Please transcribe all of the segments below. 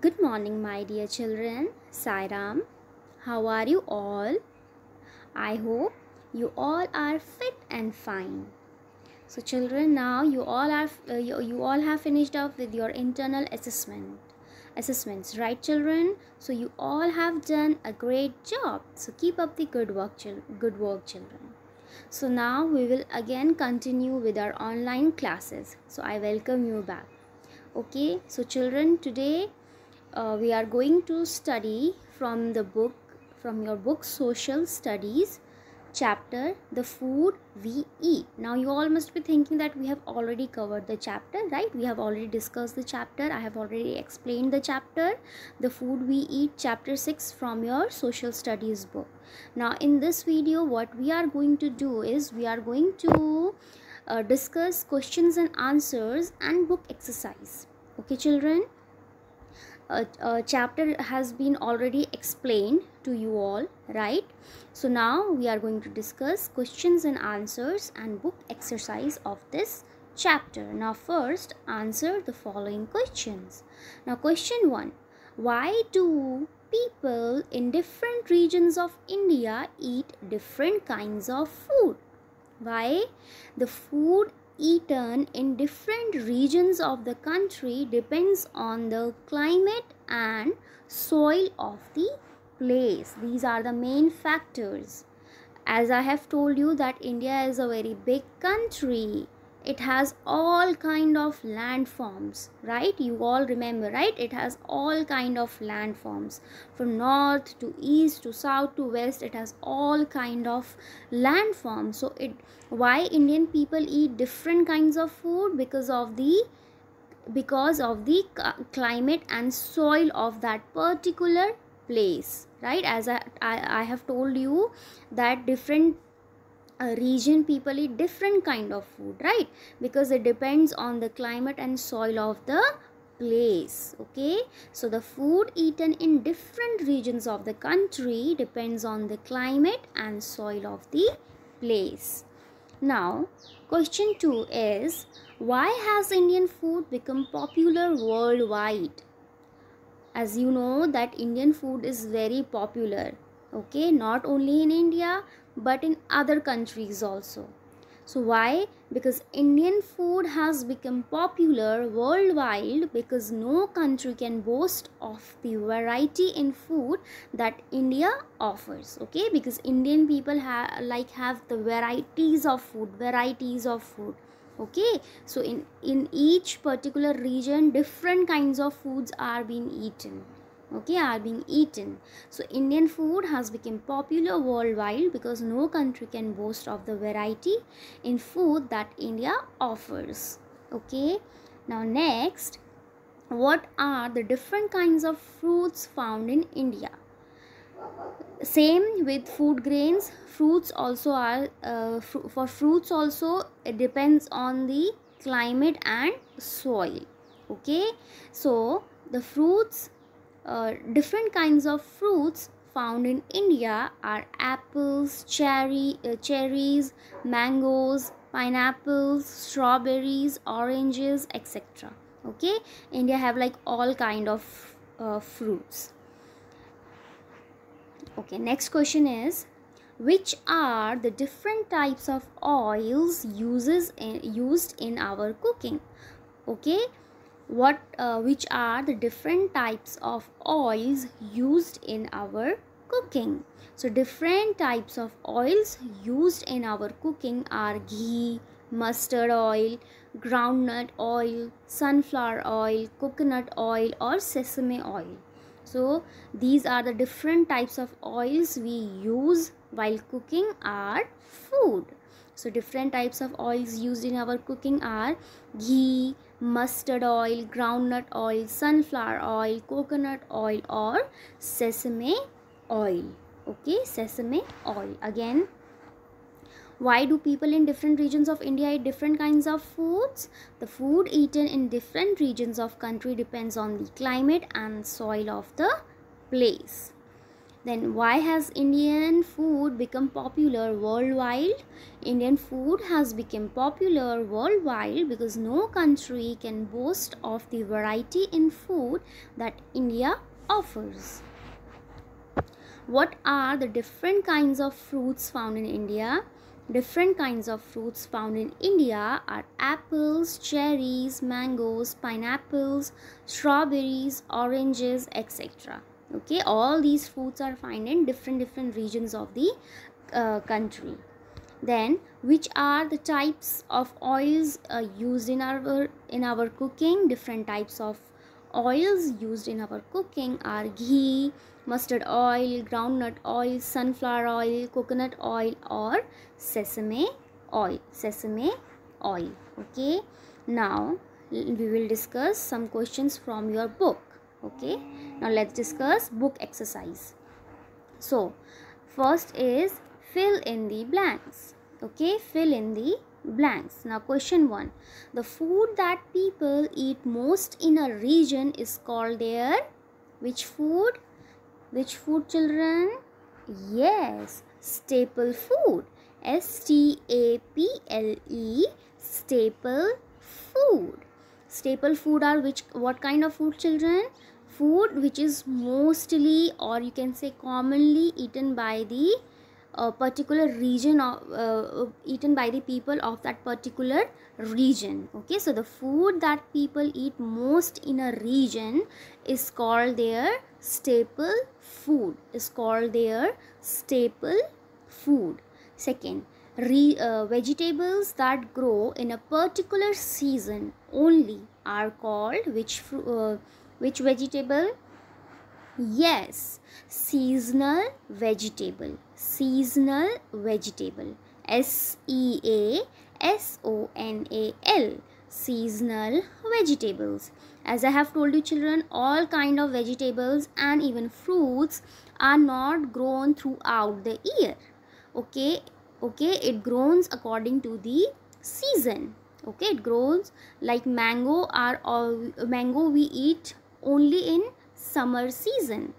Good morning, my dear children. Sairam, how are you all? I hope you all are fit and fine. So, children, now you all are uh, you, you all have finished up with your internal assessment assessments, right, children? So, you all have done a great job. So, keep up the good work, chil- good work, children. So, now we will again continue with our online classes. So, I welcome you back. Okay, so children, today uh, we are going to study from the book from your book social studies chapter the food we eat. Now you all must be thinking that we have already covered the chapter right? We have already discussed the chapter. I have already explained the chapter the food we eat chapter 6 from your social studies book. Now in this video what we are going to do is we are going to uh, discuss questions and answers and book exercise. Okay children a, chapter has been already explained to you all right? So now we are going to discuss questions and answers and book exercise of this chapter. Now first answer the following questions. Now question 1 why do people in different regions of india eat different kinds of food? Why the food eaten in different regions of the country depends on the climate and soil of the place. These are the main factors. As i have told you that india is a very big country it has all kind of landforms right? You all remember right? It has all kind of landforms. From north to east to south to west it has all kind of landforms. So it why indian people eat different kinds of food? Because of the because of the climate and soil of that particular place right? As I, I, I have told you that different region people eat different kind of food right? Because it depends on the climate and soil of the place okay? So the food eaten in different regions of the country depends on the climate and soil of the place. Now question 2 is why has indian food become popular worldwide? As you know that indian food is very popular okay? Not only in india but in other countries also. So, why? Because Indian food has become popular worldwide because no country can boast of the variety in food that India offers. Okay, because Indian people have like have the varieties of food, varieties of food. Okay, so in in each particular region, different kinds of foods are being eaten okay are being eaten. So indian food has become popular worldwide because no country can boast of the variety in food that india offers okay? Now next what are the different kinds of fruits found in india? Same with food grains. Fruits also are uh, fr for fruits also it depends on the climate and soil okay? So the fruits uh, different kinds of fruits found in India are apples, cherry, uh, cherries, mangoes, pineapples, strawberries, oranges, etc. Okay, India have like all kind of uh, fruits. Okay, next question is which are the different types of oils uses in, used in our cooking okay what uh, which are the different types of oils used in our cooking. So different types of oils used in our cooking are ghee mustard oil groundnut oil sunflower oil coconut oil or sesame oil. So these are the different types of oils we use while cooking our food so different types of oils used in our cooking are ghee mustard oil, groundnut oil, sunflower oil, coconut oil or sesame oil. Okay, sesame oil. Again, why do people in different regions of India eat different kinds of foods? The food eaten in different regions of country depends on the climate and soil of the place. Then why has indian food become popular worldwide? Indian food has become popular worldwide because no country can boast of the variety in food that india offers. What are the different kinds of fruits found in india? Different kinds of fruits found in india are apples cherries mangoes pineapples strawberries oranges etc okay all these fruits are found in different different regions of the uh, country. Then which are the types of oils uh, used in our in our cooking? Different types of oils used in our cooking are ghee mustard oil groundnut oil sunflower oil coconut oil or sesame oil sesame oil. Okay now we will discuss some questions from your book okay now let's discuss book exercise. So first is fill in the blanks. Okay fill in the blanks. Now question 1 the food that people eat most in a region is called their which food? Which food children? Yes staple food. S t a p l e staple food. Staple food are which what kind of food children food which is mostly or you can say commonly eaten by the uh, particular region of uh, eaten by the people of that particular region okay? So the food that people eat most in a region is called their staple food is called their staple food. Second Re, uh, vegetables that grow in a particular season only are called which uh, which vegetable? Yes. Seasonal vegetable. Seasonal vegetable. S e a s o n a l. Seasonal vegetables. As i have told you children all kind of vegetables and even fruits are not grown throughout the year. Okay? Okay? It grows according to the season. Okay? It grows like mango are all mango we eat only in summer season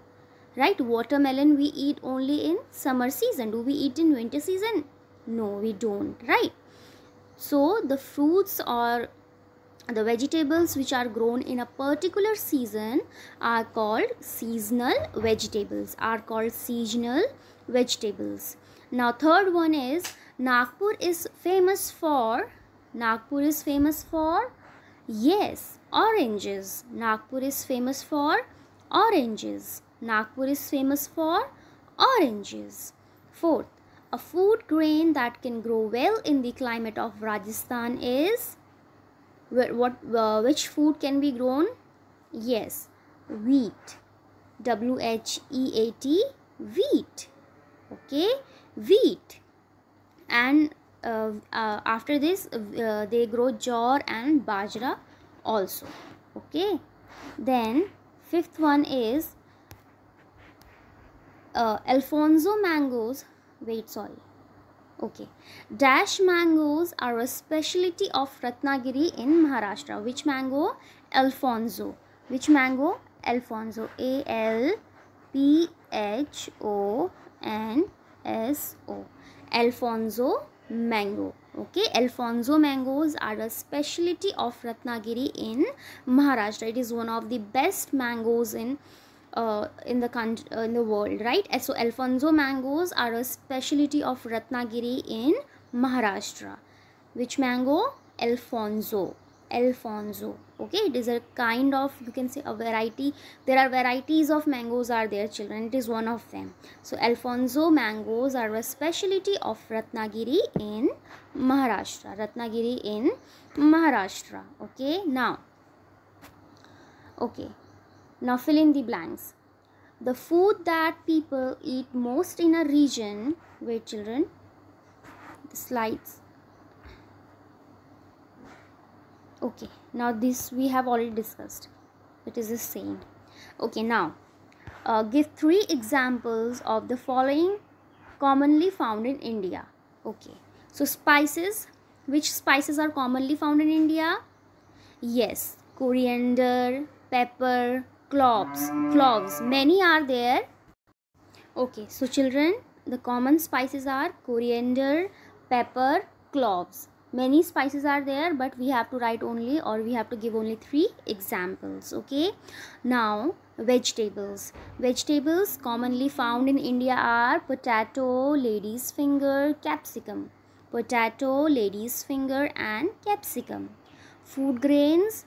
right? Watermelon we eat only in summer season. Do we eat in winter season? No we don't right? So the fruits or the vegetables which are grown in a particular season are called seasonal vegetables are called seasonal vegetables. Now third one is Nagpur is famous for Nagpur is famous for yes oranges. Nagpur is famous for oranges. Nagpur is famous for oranges. Fourth a food grain that can grow well in the climate of Rajasthan is what uh, which food can be grown? Yes wheat. W h e a t wheat. Okay wheat. And uh, after this uh, they grow jowar and bajra also. Okay? Then fifth one is uh, alphonso mangoes wait sorry. Okay. Dash mangoes are a specialty of ratnagiri in maharashtra. Which mango? Alphonso. Which mango? Alphonso. A l p h o n S-O. Alphonso mango. Okay, Alphonso mangoes are a specialty of Ratnagiri in Maharashtra. It is one of the best mangoes in uh, in the country, uh, in the world, right? So Alphonso mangoes are a specialty of Ratnagiri in Maharashtra. Which mango? Alphonso. Alphonso. Okay, it is a kind of you can say a variety. There are varieties of mangoes are there, children. It is one of them. So Alphonso mangoes are a specialty of Ratnagiri in Maharashtra. Ratnagiri in Maharashtra. Okay, now. Okay, now fill in the blanks. The food that people eat most in a region. Wait, children. The slides okay now this we have already discussed. It is the same. Okay now uh, give three examples of the following commonly found in india. Okay so spices which spices are commonly found in india? Yes coriander pepper cloves cloves many are there. Okay so children the common spices are coriander pepper cloves many spices are there but we have to write only or we have to give only three examples okay? Now vegetables. Vegetables commonly found in india are potato lady's finger capsicum. Potato lady's finger and capsicum. Food grains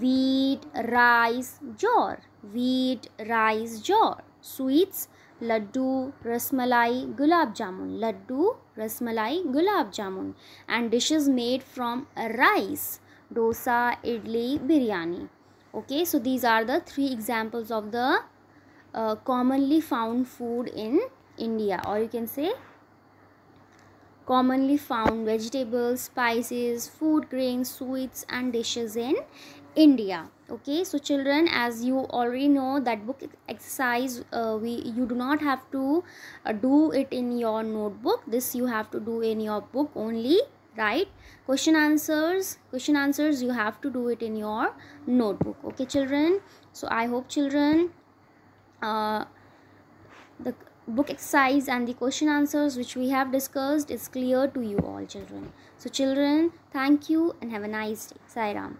wheat rice jowar wheat rice jowar sweets laddu rasmalai gulab jamun. Laddu rasmalai gulab jamun and dishes made from rice dosa idli biryani. Okay so these are the three examples of the uh, commonly found food in india or you can say commonly found vegetables spices food grains sweets and dishes in india. Okay so children as you already know that book exercise uh, we you do not have to uh, do it in your notebook. This you have to do in your book only right? Question answers question answers you have to do it in your notebook. Okay children so i hope children uh, the book exercise and the question answers which we have discussed is clear to you all children. So children thank you and have a nice day. Sai ram